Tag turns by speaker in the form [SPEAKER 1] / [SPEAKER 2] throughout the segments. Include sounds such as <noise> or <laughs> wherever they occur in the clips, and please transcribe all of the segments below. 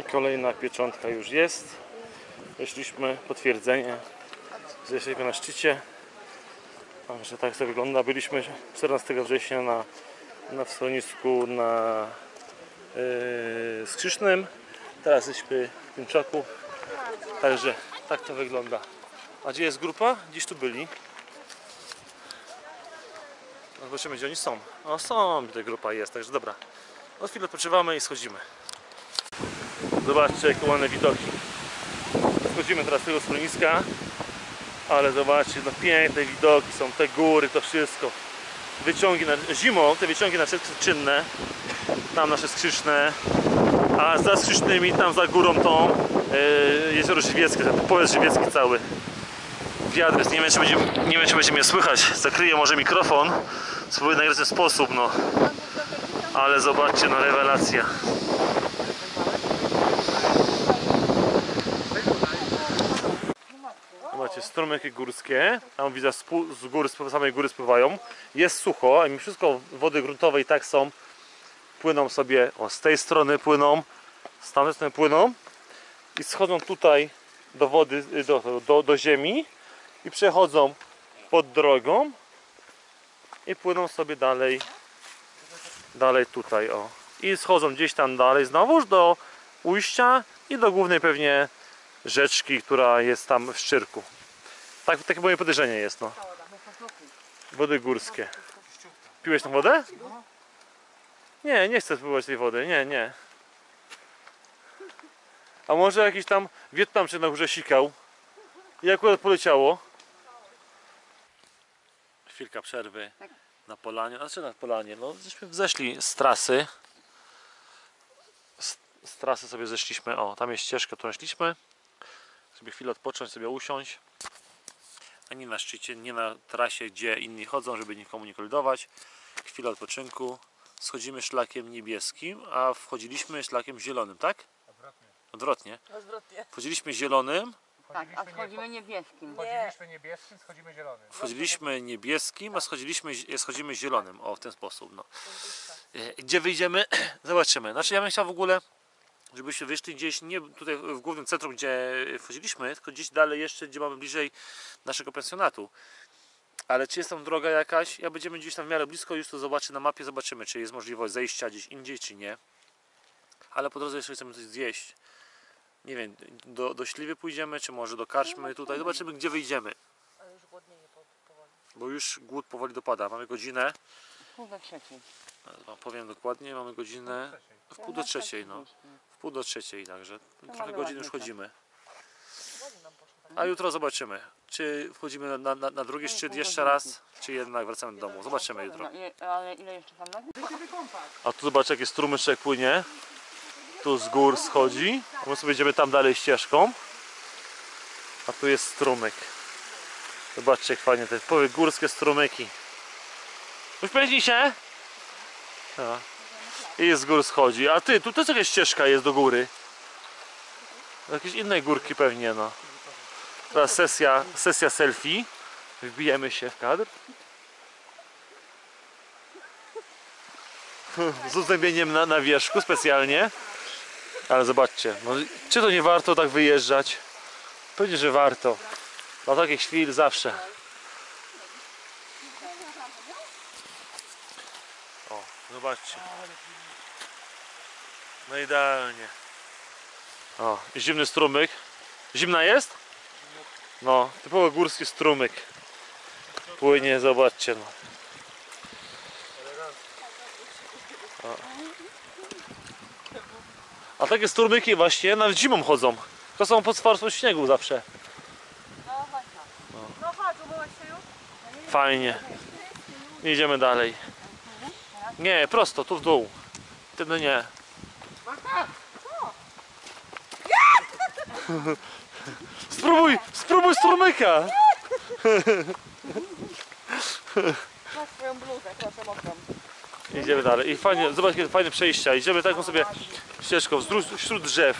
[SPEAKER 1] I kolejna pieczątka już jest. Weszliśmy, potwierdzenie, że jesteśmy na szczycie. Także tak to wygląda. Byliśmy 14 września na, na schronisku na yy, Skrzysznym. Teraz jesteśmy w Tymczaku. Także tak to wygląda. A gdzie jest grupa? Gdzieś tu byli. No Zobaczymy gdzie oni są. O są, gdzie grupa jest, także dobra. No chwilę odpoczywamy i schodzimy. Zobaczcie jakie ładne widoki. Schodzimy teraz z tego schroniska. Ale zobaczcie, no piękne widoki są, te góry, to wszystko. Wyciągi na, zimą, te wyciągi na są czynne. Tam nasze skrzyczne. A za skrzycznymi, tam za górą tą yy, jezioro Żywieckie, ten powiat żywiecki cały. Wiatr jest, nie wiem czy będzie, nie wiem, czy będzie mnie słychać. Zakryję może mikrofon. Spróbuję nagrać ten sposób, no. Ale zobaczcie, no rewelacja. Zobaczcie, strumyki górskie. Tam widzę z, z góry, z samej góry spływają. Jest sucho, a mimo wszystko wody gruntowe i tak są. Płyną sobie, o z tej strony płyną, z tamtej strony płyną i schodzą tutaj do wody, do, do, do ziemi i przechodzą pod drogą i płyną sobie dalej dalej tutaj o i schodzą gdzieś tam dalej znowuż do ujścia i do głównej pewnie rzeczki, która jest tam w Szczyrku tak, takie moje podejrzenie jest no wody górskie piłeś tą wodę? nie, nie chcę spływać tej wody, nie, nie a może jakiś tam Wietnamczyk na górze sikał i akurat poleciało chwilka przerwy na polanie, znaczy na polanie, no żeśmy zeszli z trasy. Z, z trasy sobie zeszliśmy, o tam jest ścieżka, którą szliśmy. Sobie chwilę odpocząć, sobie usiąść. Ani na szczycie, nie na trasie, gdzie inni chodzą, żeby nikomu nie kolidować. Chwilę odpoczynku. Schodzimy szlakiem niebieskim, a wchodziliśmy szlakiem zielonym, tak?
[SPEAKER 2] Odwrotnie.
[SPEAKER 1] Odwrotnie.
[SPEAKER 3] Odwrotnie.
[SPEAKER 1] Wchodziliśmy zielonym,
[SPEAKER 3] Tak, a schodzimy niebieskim.
[SPEAKER 2] Wchodziliśmy niebieskim, schodzimy zielonym.
[SPEAKER 1] Wchodziliśmy niebieskim, a schodzimy, schodzimy zielonym. O, w ten sposób. No. E, Gdzie wyjdziemy? <clears throat> Zobaczymy. Znaczy ja bym chciał w ogóle, żebyśmy wyszli gdzieś, nie tutaj w głównym centrum, gdzie wchodziliśmy, tylko gdzieś dalej jeszcze, gdzie mamy bliżej naszego pensjonatu. Ale czy jest tam droga jakaś? Jak będziemy gdzieś tam w miarę blisko, już to zobaczy na mapie, zobaczymy, czy jest możliwość zejścia gdzieś indziej, czy nie. Ale po drodze jeszcze chcemy coś zjeść. Nie wiem, do, do Śliwy pójdziemy, czy może do Karczmy tutaj. Zobaczymy, gdzie wyjdziemy.
[SPEAKER 3] Ale już głodnieje po- powoli.
[SPEAKER 1] bo już głód powoli dopada. Mamy godzinę,
[SPEAKER 3] Pół do trzeciej.
[SPEAKER 1] Wam powiem dokładnie, mamy godzinę w pół do trzeciej, no. W pół do trzeciej, także trochę godzin już
[SPEAKER 3] ładnie
[SPEAKER 1] chodzimy. A jutro zobaczymy, czy wchodzimy na, na, na, drugi szczyt jeszcze raz, czy jednak wracamy do domu. Zobaczymy jutro.
[SPEAKER 3] Ile- ale ile jeszcze tam
[SPEAKER 1] A tu zobacz jaki strumyczek płynie. Tu z gór schodzi. A my sobie idziemy tam dalej ścieżką. A tu jest strumyk. Zobaczcie jak fajnie te górskie strumyki. Uśmiechnij się. No. I z gór schodzi. A ty, tu też jakaś ścieżka jest do góry. Do jakiejś innej górki pewnie no. Teraz sesja, sesja selfie. Wbijemy się w kadr. <laughs> z uzębieniem na, na wierzchu specjalnie. Ale zobaczcie, no, czy to nie warto tak wyjeżdżać? Pewnie, że warto. Dla takich chwil zawsze. O, zobaczcie. No idealnie. O, zimny strumyk. Zimna jest? No, typowo górski strumyk. Płynie, zobaczcie no. A takie strumyki właśnie nawet zimą chodzą. To są pod warstwą śniegu zawsze.
[SPEAKER 3] No?
[SPEAKER 1] Fajnie. Idziemy dalej. Nie, prosto, tu w dół. Wtedy nie. Spróbuj, spróbuj strumyka.
[SPEAKER 3] Masz swoją bluzę, proszę mokrą.
[SPEAKER 1] Idziemy dalej. I fajnie, zobacz jakie fajne przejścia. Idziemy taką sobie ścieżką wzdłuż, wśród drzew.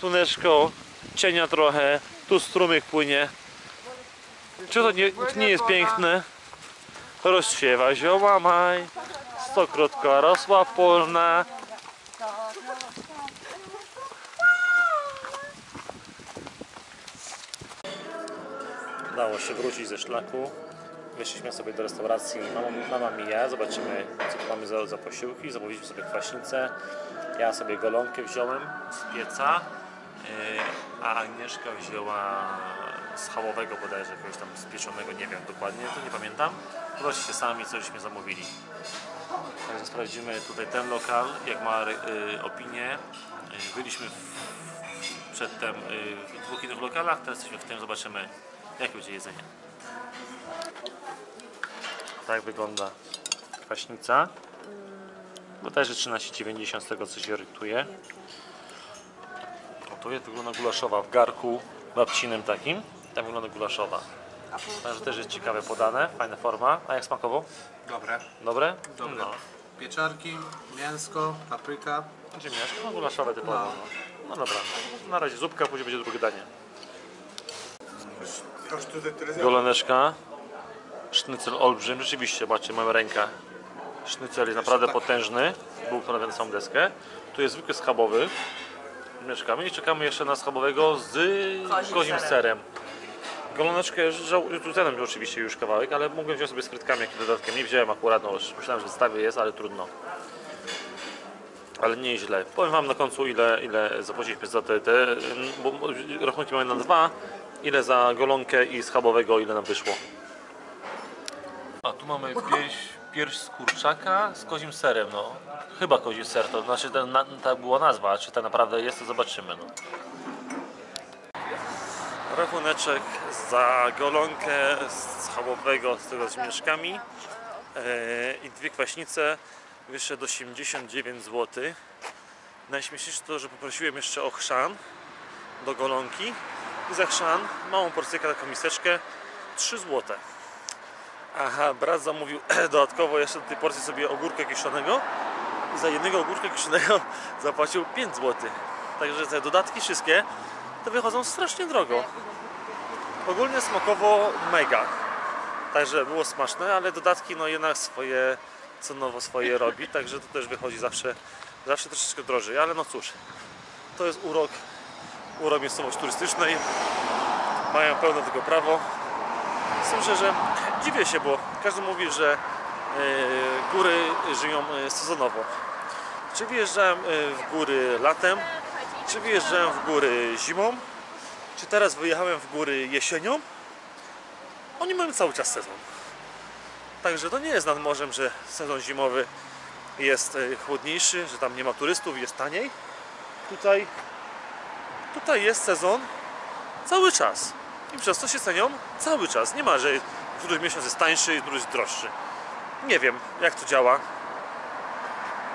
[SPEAKER 1] Słoneczko, cienia trochę, tu strumyk płynie. Czy to nie, nie jest piękne? Rozświewa zioła maj, stokrotka rosła polna. Się wrócić ze szlaku. Wyszliśmy sobie do restauracji Mama, Mama Mia. Zobaczymy, co tu mamy za, za posiłki. Zamówiliśmy sobie kwaśnicę. Ja sobie golonkę wziąłem z pieca, yy, a Agnieszka wzięła schabowego bodajże, jakiegoś tam spieczonego, nie wiem dokładnie, to nie pamiętam. Zobaczcie sami, cośmy zamówili. Także sprawdzimy tutaj ten lokal, jak ma y, opinię. Y, byliśmy w, przedtem w dwóch innych lokalach, teraz jesteśmy w tym, zobaczymy jakie będzie jedzenie. Tak wygląda kwaśnica. Bodajże 13,90 z tego co się rytuje. O, tu jest wygląda gulaszowa w garku babcinym takim. Tam wygląda gulaszowa. Także też jest ciekawe podane, fajna forma. A jak smakowo?
[SPEAKER 2] Dobre.
[SPEAKER 1] Dobre?
[SPEAKER 2] Dobre.
[SPEAKER 1] No.
[SPEAKER 2] Pieczarki, mięsko, papryka.
[SPEAKER 1] Ziemniaczki, no gulaszowe typowo. No. no dobra, na razie zupka, później będzie drugie danie. Goloneczka, sznycel olbrzym, rzeczywiście, zobaczcie, mamy rękę. Sznycel jest naprawdę potężny, był to na samą deskę. Tu jest zwykły schabowy, mieszkamy i czekamy jeszcze na schabowego z kozim, serem. Goloneczkę, żał- tu zjadłem oczywiście już kawałek, ale mogłem wziąć sobie z frytkami dodatkiem. Nie wziąłem akurat, no już myślałem, że w zestawie jest, ale trudno. Ale nieźle. Powiem Wam na końcu ile, ile zapłaciliśmy za te, te bo rachunki mamy na dwa. Ile za golonkę i schabowego, ile nam wyszło. A tu mamy pierś, pierś z kurczaka z kozim serem, no. Chyba kozi ser, to znaczy ta, na, ta była nazwa, a czy tak naprawdę jest, to zobaczymy, no. Rachuneczek za golonkę schabowego z tego z mieszkami e, i dwie kwaśnice wyszedł 89 zł. Najśmieszniejsze to, że poprosiłem jeszcze o chrzan do golonki za chrzan małą porcyjkę, taką miseczkę 3 zł. Aha, brat zamówił <clears throat> dodatkowo jeszcze do tej porcji sobie ogórka kiszonego i za jednego ogórka kiszonego <laughs> zapłacił 5 zł. Także te dodatki wszystkie to wychodzą strasznie drogo. Ogólnie smakowo mega. Także było smaczne, ale dodatki no jednak swoje cenowo swoje robi, także to też wychodzi zawsze, zawsze troszeczkę drożej, ale no cóż, to jest urok, urok miejscowości turystycznej, mają pełne tego prawo. Tym, że, dziwię się, bo każdy mówi, że e, góry żyją e, sezonowo. Czy wyjeżdżałem e, w góry latem, czy wyjeżdżałem w góry zimą, czy teraz wyjechałem w góry jesienią, oni mają cały czas sezon. Także to nie jest nad morzem, że sezon zimowy jest chłodniejszy, że tam nie ma turystów jest taniej. Tutaj, tutaj jest sezon cały czas. I przez to się cenią cały czas. Nie ma, że któryś miesiąc jest tańszy i któryś droższy. Nie wiem, jak to działa.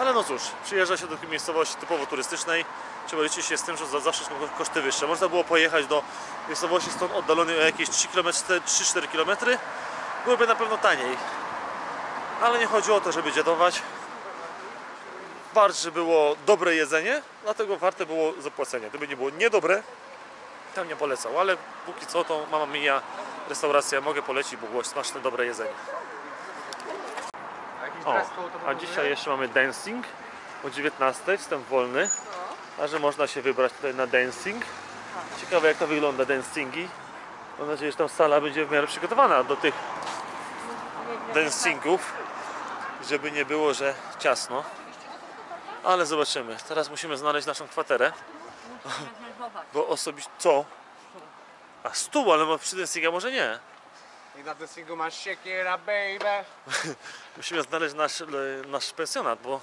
[SPEAKER 1] Ale no cóż, przyjeżdża się do takiej miejscowości typowo turystycznej. Trzeba liczyć się z tym, że za- zawsze są koszty wyższe. Można było pojechać do miejscowości stąd oddalonej o jakieś 3 km, 3-4 km. Byłoby na pewno taniej. Ale nie chodzi o to, żeby dziadować. Wart, że było dobre jedzenie, dlatego warte było zapłacenie. Gdyby nie było niedobre, tam nie polecał, ale póki co to mama mia restauracja mogę polecić, bo było smaczne, dobre jedzenie. O, a dzisiaj jeszcze mamy dancing o 19, wstęp wolny. A że można się wybrać tutaj na dancing. Ciekawe jak to wygląda dancingi. Mam nadzieję, że tam sala będzie w miarę przygotowana do tych dancingów, żeby nie było, że ciasno. Ale zobaczymy. Teraz musimy znaleźć naszą kwaterę, bo osobiście... Co? A stół, ale ma przy dancinga może nie.
[SPEAKER 2] I na dessingu masz siekiera, baby. <laughs>
[SPEAKER 1] Musimy znaleźć nasz, e, nasz pensjonat, bo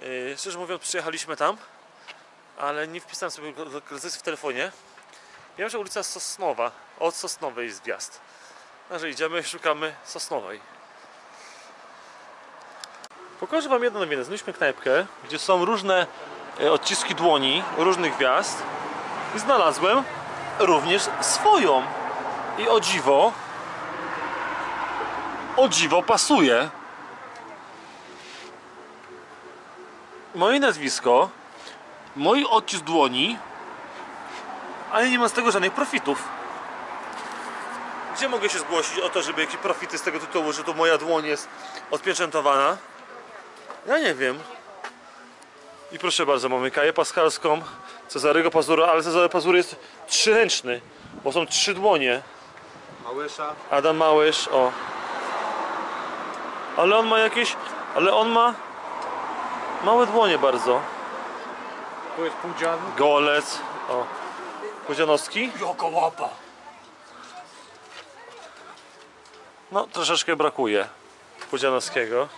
[SPEAKER 1] yy, szczerze mówiąc przyjechaliśmy tam, ale nie wpisałem sobie lo- lokalizacji w telefonie. Wiem, że ulica Sosnowa, od Sosnowej jest wjazd. Także idziemy, szukamy Sosnowej. Pokażę Wam jedną nowinę. Znaleźliśmy knajpkę, gdzie są różne e, odciski dłoni różnych gwiazd i znalazłem również swoją. I o dziwo, o dziwo pasuje. Moje nazwisko, mój odcisk dłoni, ale nie mam z tego żadnych profitów. Gdzie mogę się zgłosić o to, żeby jakieś profity z tego tytułu, że to moja dłoń jest odpieczętowana? Ja nie wiem. I proszę bardzo, mamy kaję paskalską, Cezarego Pazura, ale Cezary Pazur jest trzyręczny, bo są trzy dłonie.
[SPEAKER 2] Małysza.
[SPEAKER 1] Adam Małysz, o. Ale on ma jakieś, ale on ma małe dłonie bardzo.
[SPEAKER 2] Tu jest Pudzian.
[SPEAKER 1] Golec, o. Pudzianowski.
[SPEAKER 2] Joko łapa.
[SPEAKER 1] No, troszeczkę brakuje Pudzianowskiego.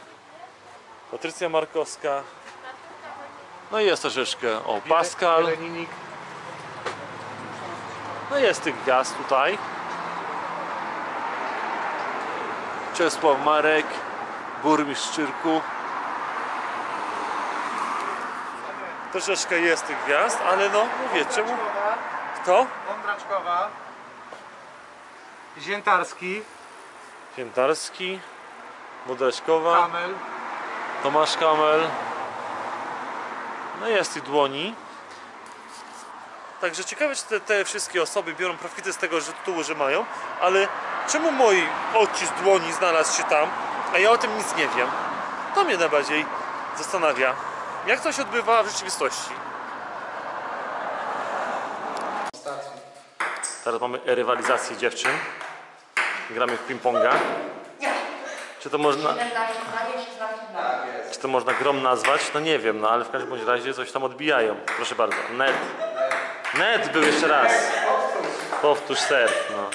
[SPEAKER 1] Patrycja Markowska. No i jest troszeczkę, o, Pascal. No jest tych gwiazd tutaj. Czesław Marek, burmistrz Czyrku. Troszeczkę jest tych gwiazd, ale no mówię, czemu? Kto?
[SPEAKER 2] Wądraczkowa. Ziętarski.
[SPEAKER 1] Piętarski, Wodeczkowa,
[SPEAKER 2] Kamel.
[SPEAKER 1] Tomasz Kamel. No jest tych dłoni. Także ciekawe, czy te, te wszystkie osoby biorą profity z tego że tytułu, że mają, ale czemu mój odcisk dłoni znalazł się tam, a ja o tym nic nie wiem? To mnie najbardziej zastanawia. Jak to się odbywa w rzeczywistości? Teraz mamy rywalizację dziewczyn. Gramy w ping-ponga. Czy to można... To można grom nazwać? No nie wiem, no ale w każdym bądź razie coś tam odbijają. Proszę bardzo. Net. Net był jeszcze raz. Powtórz surf, no.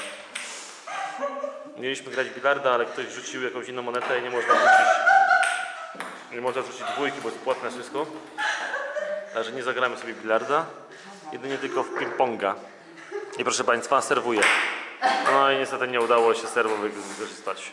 [SPEAKER 1] Mieliśmy grać bilarda, ale ktoś rzucił jakąś inną monetę i nie można rzucić. Nie można rzucić dwójki, bo jest płatne wszystko. Także nie zagramy sobie bilarda. Jedynie tylko w ping-ponga. I proszę Państwa, serwuję. No i niestety nie udało się serwo wykorzystać.